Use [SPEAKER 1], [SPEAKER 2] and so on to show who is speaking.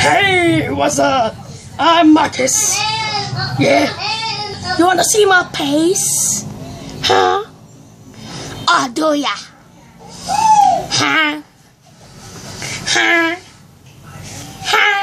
[SPEAKER 1] Hey, what's up? I'm Marcus. Yeah? You wanna see my face? Huh? Oh, do ya? Huh? Huh? Huh?